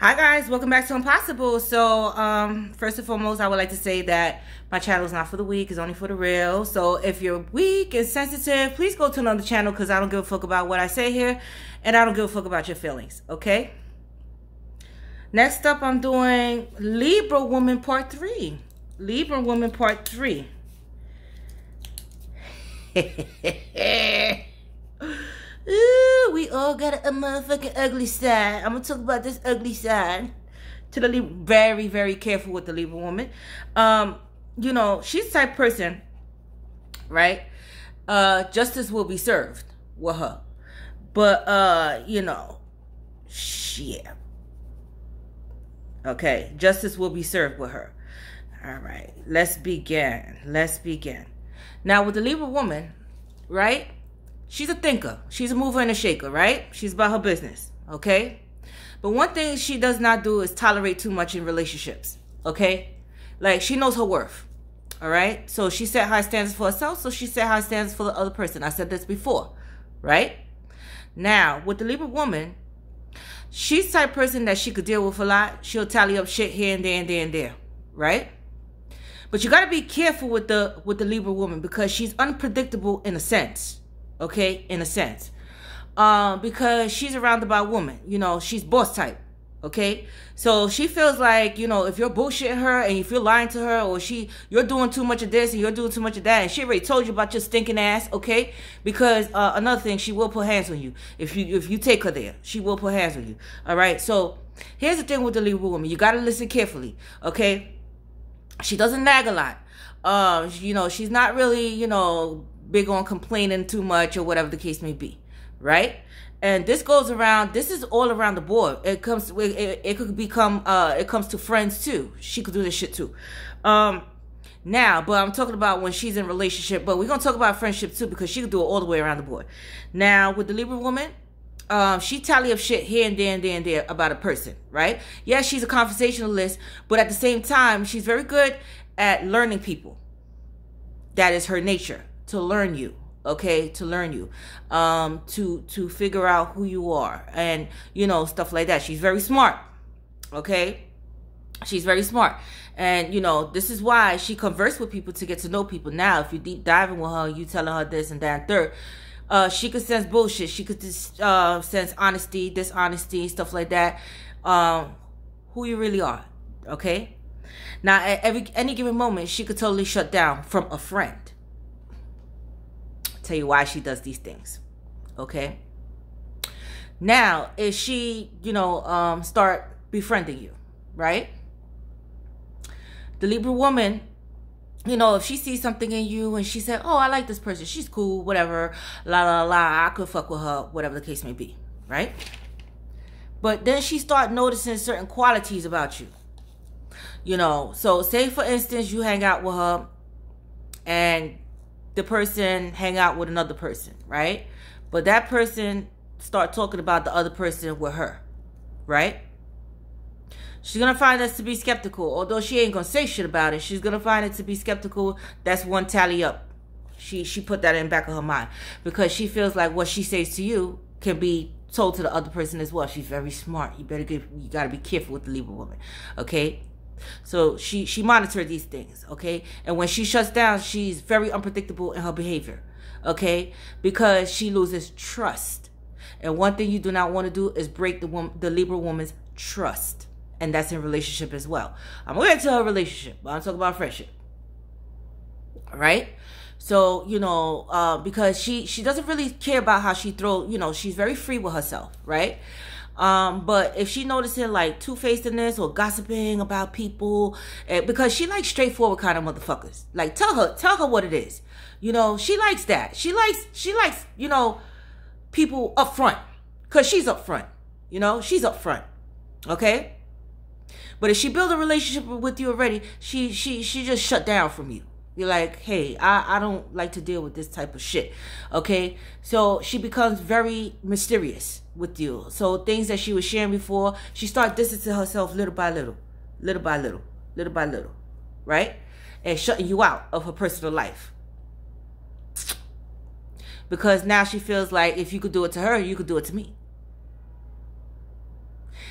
Hi guys, welcome back to Impossible. So, um, first and foremost, I would like to say that my channel is not for the weak, it's only for the real. So if you're weak and sensitive, please go to another channel because I don't give a fuck about what I say here and I don't give a fuck about your feelings, okay? Next up, I'm doing Libra Woman Part 3. Libra Woman Part 3. Ooh, we all got a, motherfucking ugly side. I'm gonna talk about this ugly side. To the Libra, very, very careful with the Libra woman. Um, you know, she's type person, right? Uh, justice will be served with her. But uh, you know, shit. Okay, justice will be served with her. All right, let's begin. Let's begin. Now, with the Libra woman, right? She's a thinker. She's a mover and a shaker, right? She's about her business, okay? But one thing she does not do is tolerate too much in relationships, okay? Like she knows her worth, all right? So she set high standards for herself, so she set high standards for the other person. I said this before, right? Now, with the Libra woman, she's type person that she could deal with a lot. She'll tally up shit here and there and there and there, right? But you got to be careful with the with the Libra woman because she's unpredictable in a sense okay, in a sense. Um, because she's a roundabout woman. You know, she's boss type. Okay, so she feels like you know if you're bullshitting her and if you're lying to her or she you're doing too much of this and you're doing too much of that and she already told you about your stinking ass. Okay, because uh, another thing she will put hands on you if you if you take her there she will put hands on you. All right, so here's the thing with the Libra woman you got to listen carefully. Okay, she doesn't nag a lot. Um, you know she's not really you know big on complaining too much or whatever the case may be, right? And this goes around. This is all around the board. It comes. It, it could become. Uh, it comes to friends too. She could do this shit too. Um, now, but I'm talking about when she's in relationship. But we're gonna talk about friendship too because she could do it all the way around the board. Now, with the Libra woman, um, she tally up shit here and there and there and there about a person, right? Yes, she's a conversationalist, but at the same time, she's very good at learning people. That is her nature to learn you okay? To learn you um to to figure out who you are and you know stuff like that. She's very smart okay? She's very smart. And you know this is why she converse with people to get to know people. Now if you deep diving with her you telling her this and that and third uh she could sense bullshit. She could just uh sense honesty dishonesty stuff like that. Um who you really are okay? Now at every any given moment she could totally shut down from a friend tell you why she does these things. Okay. Now, if she, you know, um, start befriending you, right? The Libra woman, you know, if she sees something in you and she said, "Oh, I like this person. She's cool, whatever, la la la, I could fuck with her, whatever the case may be," right? But then she start noticing certain qualities about you. You know, so say for instance, you hang out with her and the person hang out with another person, right? But that person start talking about the other person with her, right? She's gonna find us to be skeptical. Although she ain't gonna say shit about it, she's gonna find it to be skeptical. That's one tally up. She she put that in back of her mind because she feels like what she says to you can be told to the other person as well. She's very smart. You better get you gotta be careful with the Libra woman. Okay? So she she monitored these things, okay? And when she shuts down, she's very unpredictable in her behavior, okay? Because she loses trust. And one thing you do not want to do is break the woman, the Libra woman's trust. And that's in relationship as well. I'm going to get to her relationship, but I'm talking about friendship. All right? So, you know, uh, because she she doesn't really care about how she throw, you know, she's very free with herself, right? Um, but if she noticing like two facedness or gossiping about people, because she likes straightforward kind of motherfuckers. Like tell her, tell her what it is. You know, she likes that. She likes, she likes, you know, people up front. Cause she's up front. You know, she's up front. Okay? But if she build a relationship with you already, she she she just shut down from you. You're like, hey, I, I don't like to deal with this type of shit. Okay? So she becomes very mysterious with you. So things that she was sharing before, she start distancing herself little by little. Little by little. Little by little. Right? And shutting you out of her personal life. Because now she feels like if you could do it to her, you could do it to me.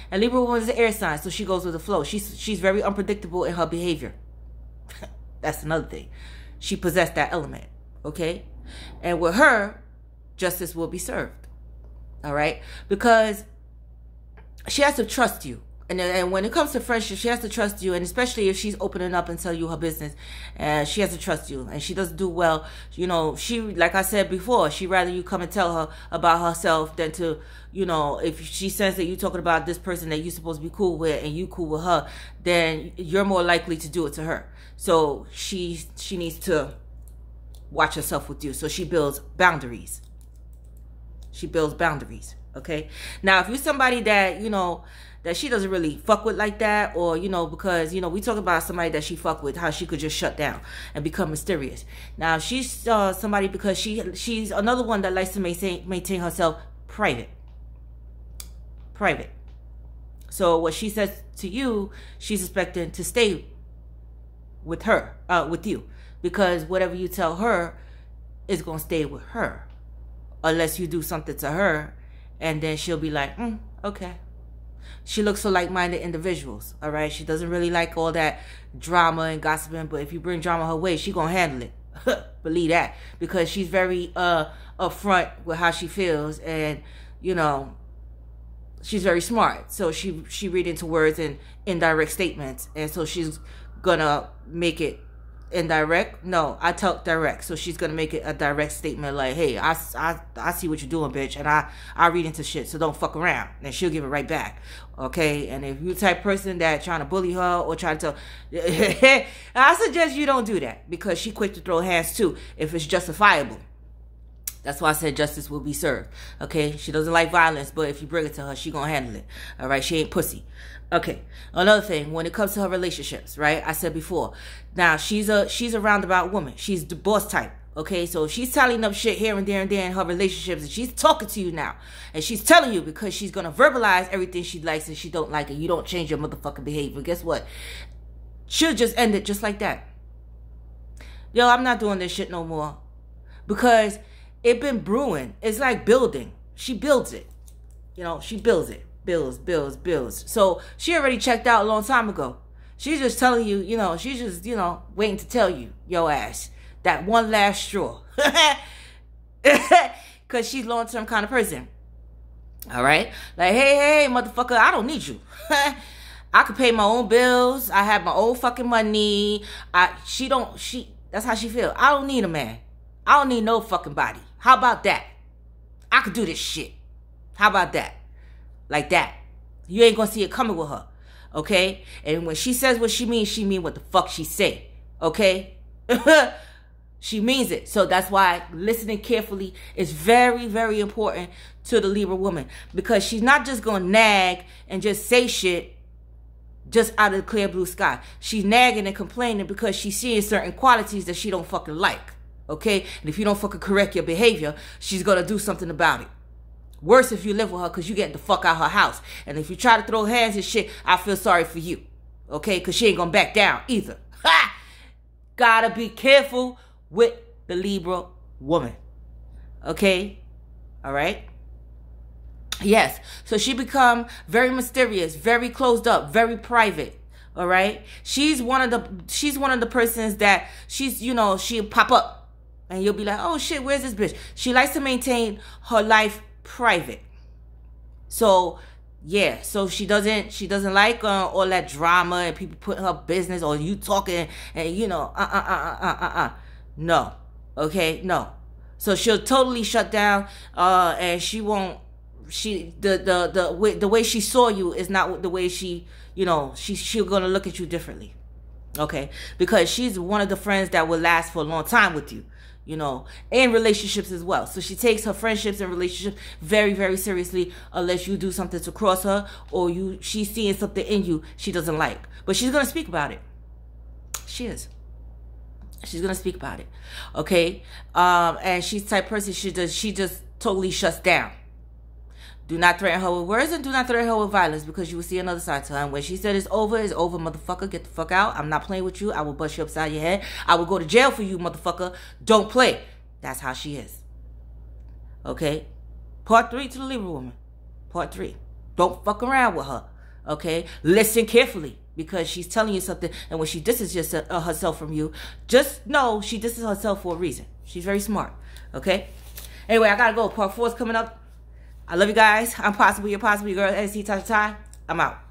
And Libra woman is an air sign, so she goes with the flow. She's she's very unpredictable in her behavior. That's another thing. She possessed that element. Okay? And with her, justice will be served. All right? Because she has to trust you and, and when it comes to friendship, she has to trust you, and especially if she's opening up and tell you her business, uh, she has to trust you, and she doesn't do well. You know, she like I said before, she rather you come and tell her about herself than to, you know, if she says that you're talking about this person that you're supposed to be cool with, and you cool with her, then you're more likely to do it to her. So she she needs to watch herself with you. So she builds boundaries. She builds boundaries. Okay. Now, if you're somebody that you know that she doesn't really fuck with like that or you know because you know we talk about somebody that she fuck with how she could just shut down and become mysterious now she's uh, somebody because she she's another one that likes to maintain maintain herself private private so what she says to you she's expecting to stay with her uh with you because whatever you tell her is going to stay with her unless you do something to her and then she'll be like mm, okay. She looks for like-minded individuals all right? She doesn't really like all that drama and gossiping but if you bring drama her way she gonna handle it. Believe that. Because she's very uh upfront with how she feels and you know she's very smart. So she she read into words and indirect statements. And so she's gonna make it indirect? No i talk direct. So she's gonna make it a direct statement like hey i i, I see what you're doing bitch and i i read into shit so don't fuck around. And she'll give it right back okay? And if you type person that trying to bully her or trying to i suggest you don't do that because she quick to throw hands too if it's justifiable that's why I said justice will be served. Okay, she doesn't like violence, but if you bring it to her, she gonna handle it. All right, she ain't pussy. Okay, another thing when it comes to her relationships, right? I said before. Now she's a she's a roundabout woman. She's the boss type. Okay, so she's telling up shit here and there and there in her relationships, and she's talking to you now, and she's telling you because she's gonna verbalize everything she likes and she don't like, and you don't change your motherfucking behavior. Guess what? She'll just end it just like that. Yo, I'm not doing this shit no more because it been brewing. It's like building. She builds it. You know, she builds it. Bills, bills, bills. So she already checked out a long time ago. She's just telling you, you know, she's just, you know, waiting to tell you, yo ass, that one last straw. Cause she's long term kind of person. All right? Like, hey, hey, motherfucker, I don't need you. I could pay my own bills. I have my own fucking money. I she don't she that's how she feel. I don't need a man. I don't need no fucking body. How about that? I could do this shit. How about that? Like that. You ain't gonna see it coming with her. Okay? And when she says what she means, she mean what the fuck she say. Okay? she means it. So that's why listening carefully is very, very important to the Libra woman. Because she's not just gonna nag and just say shit just out of the clear blue sky. She's nagging and complaining because she's seeing certain qualities that she don't fucking like. Okay? And if you don't fucking correct your behavior, she's gonna do something about it. Worse if you live with her because you getting the fuck out her house. And if you try to throw hands and shit, I feel sorry for you. Okay? Because she ain't gonna back down either. Ha! Gotta be careful with the Libra woman. Okay? All right? Yes. So she become very mysterious, very closed up, very private. All right? She's one of the she's one of the persons that she's, you know, she'll pop up and you'll be like, oh shit, where's this bitch? She likes to maintain her life private. So yeah, so she doesn't she doesn't like uh, all that drama and people putting her business or you talking and you know uh uh uh uh uh uh. No okay? No. So she'll totally shut down uh and she won't she the the the way the way she saw you is not the way she you know she she's gonna look at you differently okay? Because she's one of the friends that will last for a long time with you you know, and relationships as well. So she takes her friendships and relationships very, very seriously unless you do something to cross her or you she's seeing something in you she doesn't like. But she's gonna speak about it. She is. She's gonna speak about it. Okay? Um, and she's type person she does she just totally shuts down. Do not threaten her with words and do not threaten her with violence because you will see another side to her. And when she said it's over, it's over, motherfucker. Get the fuck out. I'm not playing with you. I will bust you upside your head. I will go to jail for you, motherfucker. Don't play. That's how she is. Okay? Part three to the Libra woman. Part three. Don't fuck around with her. Okay? Listen carefully because she's telling you something. And when she distances uh, herself from you, just know she distances herself for a reason. She's very smart. Okay? Anyway, I gotta go. Part four is coming up. I love you guys. I'm possibly your possibly girl, NC Tasha Ty. I'm out.